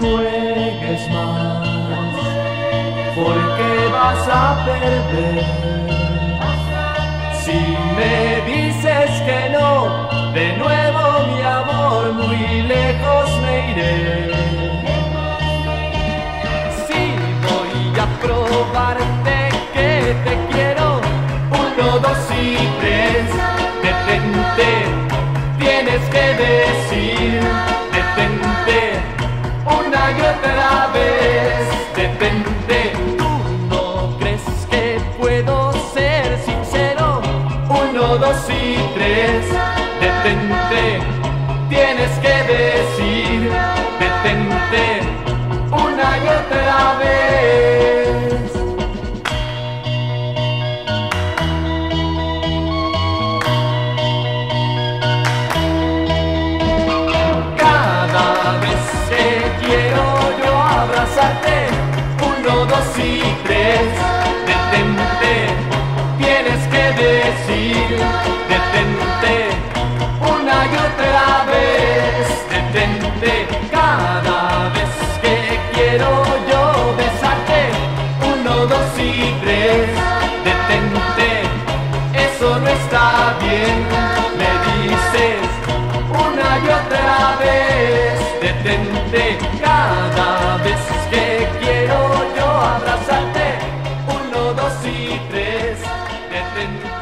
juegues más, porque vas a perder. Si me dices que no, de nuevo mi amor, muy lejos me iré. Si voy a probarte que te quiero, uno, dos y tres, y otra vez, detente, tú no crees que puedo ser sincero, uno, dos y tres, detente, tienes que decir, detente, tienes que decir, detente, una y otra vez, detente, cada vez que quiero yo besarte, uno, dos y tres, detente, eso no está bien, me dices una y otra vez, detente,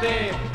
Dave.